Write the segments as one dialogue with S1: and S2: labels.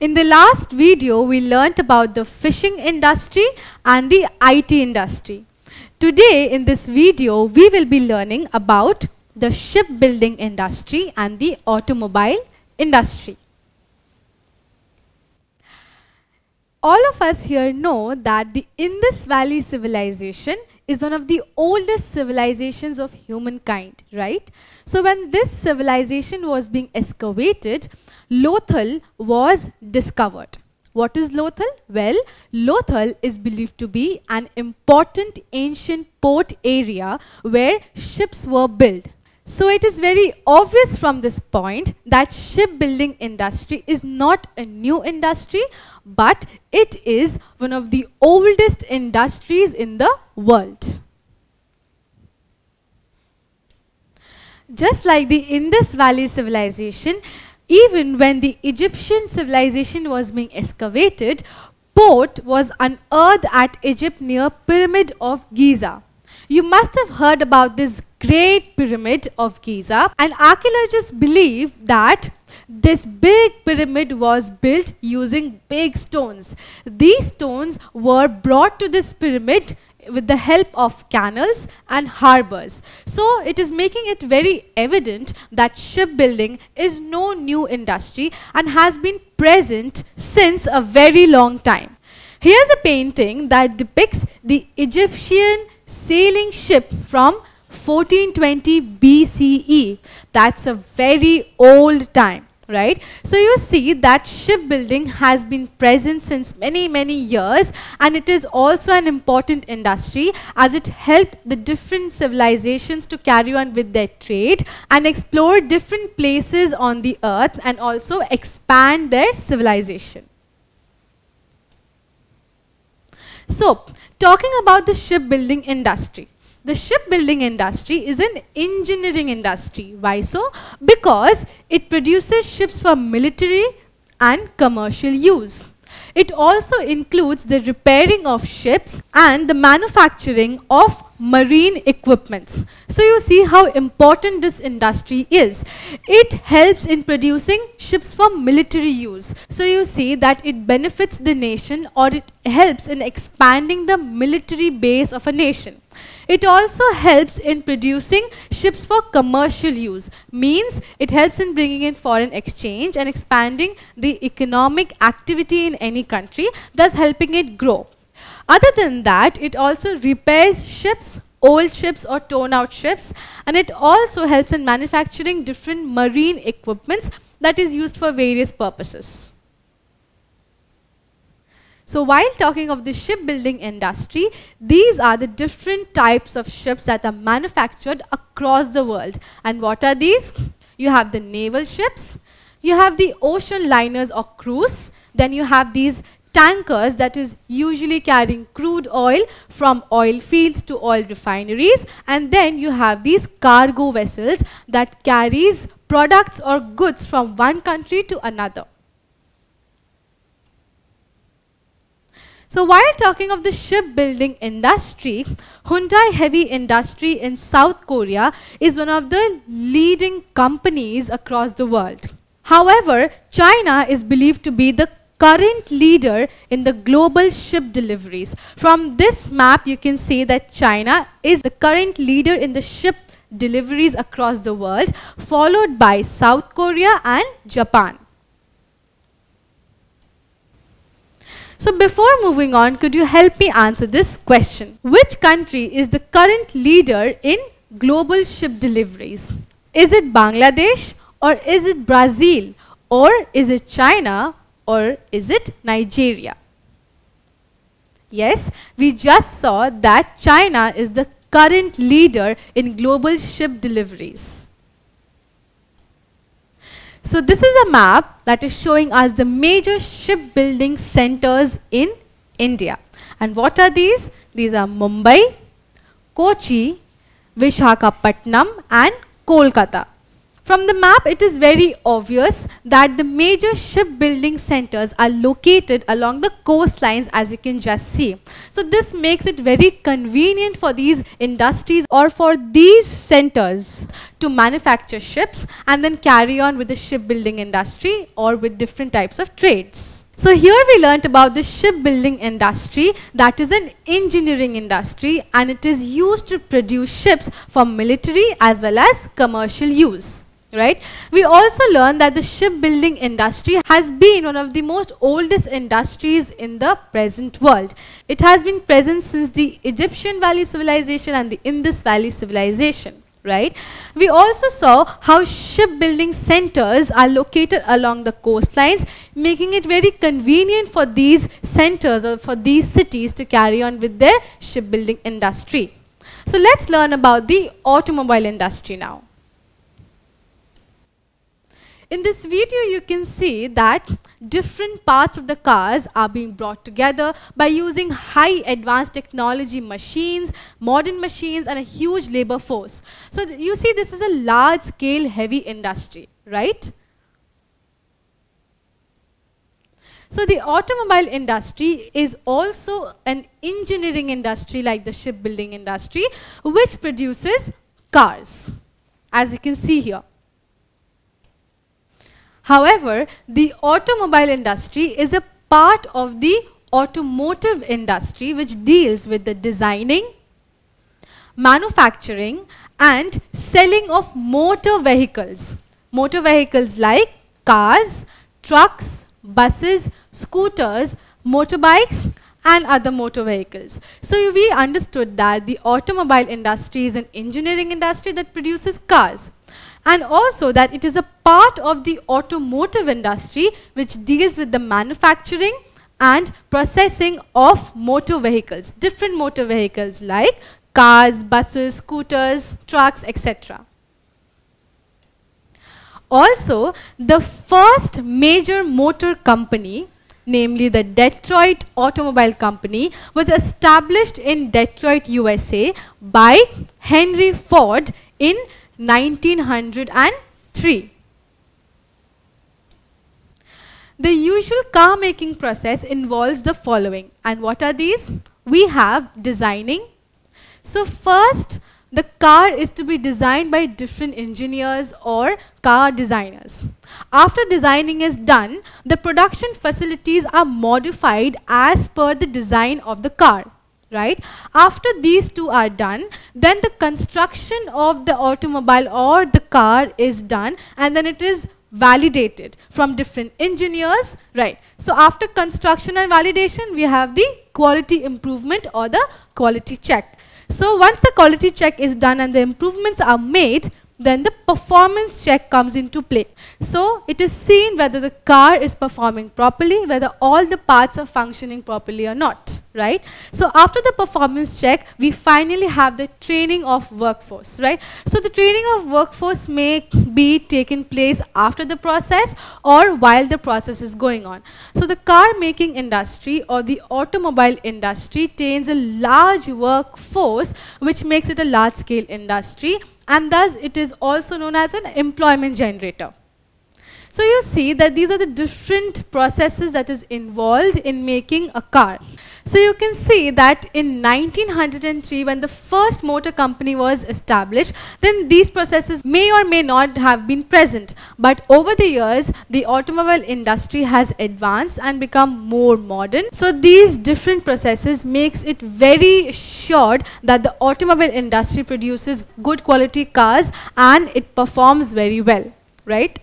S1: In the last video, we learnt about the fishing industry and the IT industry. Today, in this video, we will be learning about the shipbuilding industry and the automobile industry. All of us here know that the Indus Valley civilization is one of the oldest civilizations of humankind, right? So when this civilization was being excavated, Lothal was discovered. What is Lothal? Well, Lothal is believed to be an important ancient port area where ships were built. So it is very obvious from this point that shipbuilding industry is not a new industry, but it is one of the oldest industries in the world. Just like the Indus Valley civilization, even when the Egyptian civilization was being excavated, port was unearthed at Egypt near Pyramid of Giza. You must have heard about this great pyramid of Giza and archaeologists believe that this big pyramid was built using big stones. These stones were brought to this pyramid with the help of canals and harbors. So it is making it very evident that shipbuilding is no new industry and has been present since a very long time. Here's a painting that depicts the Egyptian sailing ship from 1420 BCE. That's a very old time right? So you see that shipbuilding has been present since many, many years and it is also an important industry as it helped the different civilizations to carry on with their trade and explore different places on the earth and also expand their civilization. So, talking about the shipbuilding industry. The shipbuilding industry is an engineering industry. Why so? Because it produces ships for military and commercial use. It also includes the repairing of ships and the manufacturing of marine equipments. So you see how important this industry is. It helps in producing ships for military use. So you see that it benefits the nation or it helps in expanding the military base of a nation. It also helps in producing ships for commercial use, means it helps in bringing in foreign exchange and expanding the economic activity in any country, thus helping it grow. Other than that, it also repairs ships, old ships or torn out ships, and it also helps in manufacturing different marine equipments that is used for various purposes. So while talking of the shipbuilding industry, these are the different types of ships that are manufactured across the world. And what are these? You have the naval ships, you have the ocean liners or cruise, then you have these tankers that is usually carrying crude oil from oil fields to oil refineries and then you have these cargo vessels that carries products or goods from one country to another. So while talking of the shipbuilding industry, Hyundai Heavy Industry in South Korea is one of the leading companies across the world. However, China is believed to be the current leader in the global ship deliveries. From this map, you can see that China is the current leader in the ship deliveries across the world, followed by South Korea and Japan. So before moving on, could you help me answer this question? Which country is the current leader in global ship deliveries? Is it Bangladesh or is it Brazil or is it China or is it Nigeria? Yes, we just saw that China is the current leader in global ship deliveries. So this is a map that is showing us the major shipbuilding centers in India. And what are these? These are Mumbai, Kochi, Vishakhapatnam and Kolkata. From the map, it is very obvious that the major shipbuilding centers are located along the coastlines as you can just see. So this makes it very convenient for these industries or for these centers to manufacture ships and then carry on with the shipbuilding industry or with different types of trades. So here we learnt about the shipbuilding industry that is an engineering industry and it is used to produce ships for military as well as commercial use right? We also learned that the shipbuilding industry has been one of the most oldest industries in the present world. It has been present since the Egyptian Valley Civilization and the Indus Valley Civilization, right? We also saw how shipbuilding centers are located along the coastlines, making it very convenient for these centers or for these cities to carry on with their shipbuilding industry. So let's learn about the automobile industry now. In this video, you can see that different parts of the cars are being brought together by using high advanced technology machines, modern machines, and a huge labor force. So you see, this is a large scale heavy industry, right? So the automobile industry is also an engineering industry like the shipbuilding industry, which produces cars, as you can see here. However, the automobile industry is a part of the automotive industry which deals with the designing, manufacturing and selling of motor vehicles. Motor vehicles like cars, trucks, buses, scooters, motorbikes and other motor vehicles. So we understood that the automobile industry is an engineering industry that produces cars and also that it is a part of the automotive industry which deals with the manufacturing and processing of motor vehicles, different motor vehicles like cars, buses, scooters, trucks, etc. Also, the first major motor company, namely the Detroit Automobile Company, was established in Detroit, USA by Henry Ford in 1903. The usual car making process involves the following. And what are these? We have designing. So first, the car is to be designed by different engineers or car designers. After designing is done, the production facilities are modified as per the design of the car right? After these two are done, then the construction of the automobile or the car is done and then it is validated from different engineers, right? So after construction and validation, we have the quality improvement or the quality check. So once the quality check is done and the improvements are made, then the performance check comes into play. So it is seen whether the car is performing properly, whether all the parts are functioning properly or not, right? So after the performance check, we finally have the training of workforce, right? So the training of workforce may be taken place after the process or while the process is going on. So the car making industry or the automobile industry tains a large workforce which makes it a large scale industry and thus it is also known as an employment generator. So you see that these are the different processes that is involved in making a car. So you can see that in 1903 when the first motor company was established, then these processes may or may not have been present. But over the years, the automobile industry has advanced and become more modern. So these different processes makes it very sure that the automobile industry produces good quality cars and it performs very well, right?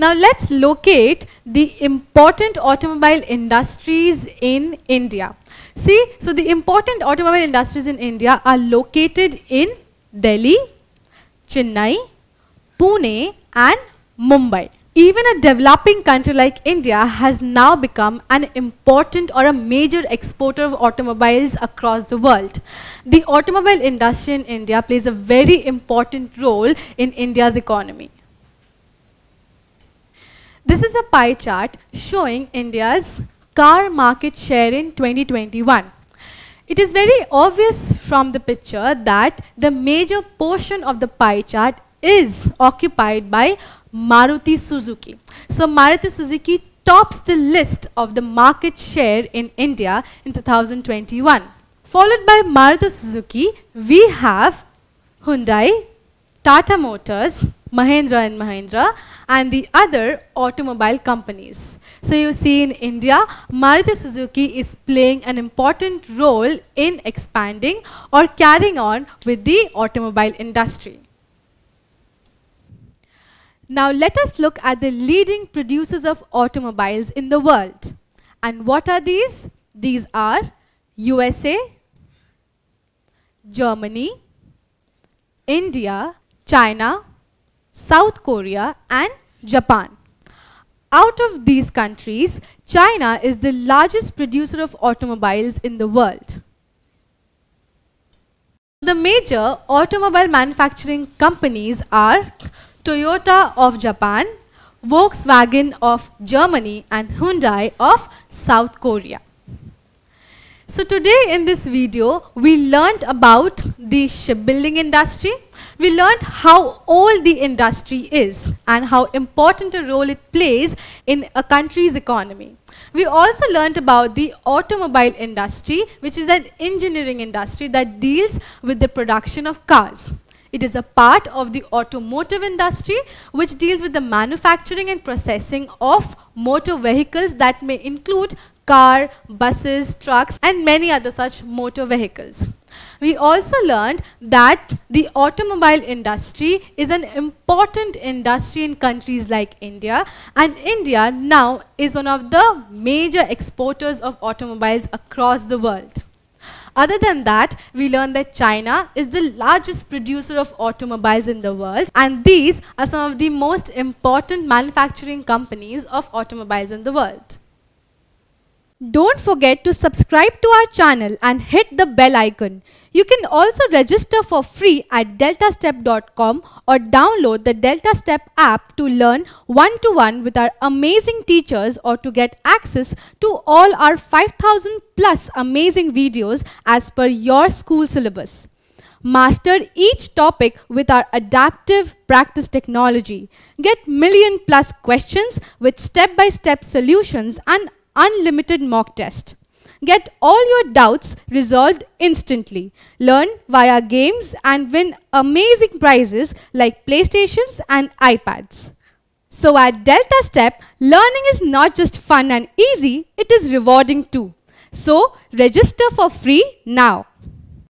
S1: Now let's locate the important automobile industries in India. See, so the important automobile industries in India are located in Delhi, Chennai, Pune and Mumbai. Even a developing country like India has now become an important or a major exporter of automobiles across the world. The automobile industry in India plays a very important role in India's economy. This is a pie chart showing India's car market share in 2021. It is very obvious from the picture that the major portion of the pie chart is occupied by Maruti Suzuki. So Maruti Suzuki tops the list of the market share in India in 2021. Followed by Maruti Suzuki, we have Hyundai, Tata Motors, Mahindra and Mahindra, and the other automobile companies. So you see in India, Maruti Suzuki is playing an important role in expanding or carrying on with the automobile industry. Now let us look at the leading producers of automobiles in the world. And what are these? These are USA, Germany, India, China, South Korea and Japan. Out of these countries, China is the largest producer of automobiles in the world. The major automobile manufacturing companies are Toyota of Japan, Volkswagen of Germany and Hyundai of South Korea. So today in this video, we learned about the shipbuilding industry. We learned how old the industry is and how important a role it plays in a country's economy. We also learned about the automobile industry, which is an engineering industry that deals with the production of cars. It is a part of the automotive industry which deals with the manufacturing and processing of motor vehicles that may include car, buses, trucks and many other such motor vehicles. We also learned that the automobile industry is an important industry in countries like India and India now is one of the major exporters of automobiles across the world. Other than that, we learned that China is the largest producer of automobiles in the world and these are some of the most important manufacturing companies of automobiles in the world. Don't forget to subscribe to our channel and hit the bell icon. You can also register for free at deltastep.com or download the DeltaStep app to learn one-to-one -one with our amazing teachers or to get access to all our 5000 plus amazing videos as per your school syllabus. Master each topic with our adaptive practice technology. Get million plus questions with step-by-step -step solutions and unlimited mock test. Get all your doubts resolved instantly. Learn via games and win amazing prizes like PlayStations and iPads. So at DeltaStep, learning is not just fun and easy, it is rewarding too. So register for free now.